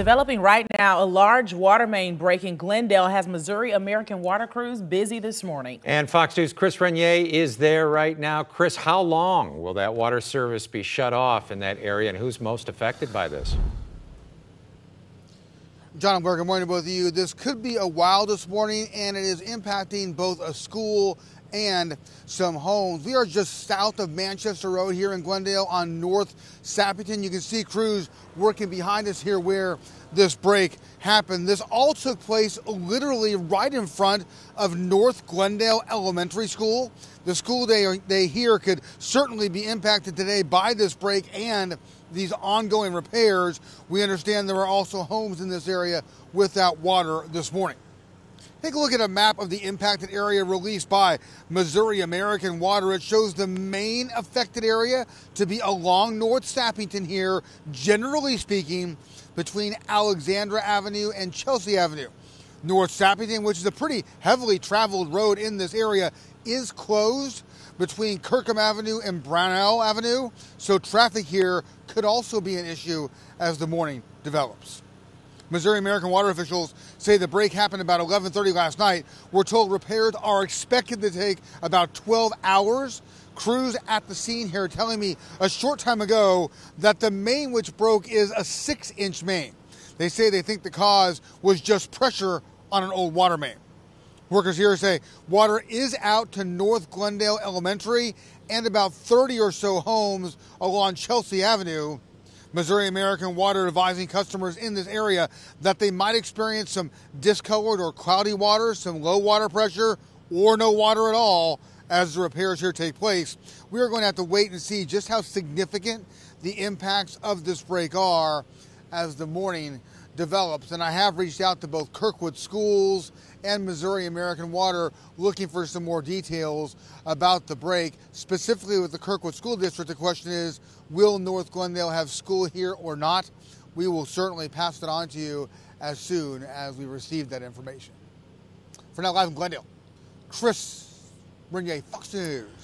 Developing right now, a large water main break in Glendale has Missouri American Water crews busy this morning. And Fox News' Chris Regnier is there right now. Chris, how long will that water service be shut off in that area, and who's most affected by this? John Berg, good morning to both of you. This could be a while this morning, and it is impacting both a school and some homes. We are just south of Manchester Road here in Glendale on North Sappington. You can see crews working behind us here where this break happened. This all took place literally right in front of North Glendale Elementary School. The school day, day here could certainly be impacted today by this break and these ongoing repairs. We understand there are also homes in this area without water this morning. Take a look at a map of the impacted area released by Missouri American Water. It shows the main affected area to be along North Sappington here, generally speaking, between Alexandra Avenue and Chelsea Avenue. North Sappington, which is a pretty heavily traveled road in this area, is closed between Kirkham Avenue and Brownell Avenue, so traffic here could also be an issue as the morning develops. Missouri American Water officials say the break happened about 11:30 last night. We're told repairs are expected to take about 12 hours. Crews at the scene here telling me a short time ago that the main which broke is a six-inch main. They say they think the cause was just pressure on an old water main. Workers here say water is out to North Glendale Elementary and about 30 or so homes along Chelsea Avenue. Missouri American Water advising customers in this area that they might experience some discolored or cloudy water, some low water pressure, or no water at all as the repairs here take place. We are going to have to wait and see just how significant the impacts of this break are as the morning develops. And I have reached out to both Kirkwood Schools and Missouri American Water looking for some more details about the break. Specifically with the Kirkwood School District, the question is will North Glendale have school here or not? We will certainly pass it on to you as soon as we receive that information. For now, live in Glendale, Chris Regnier, Fox News.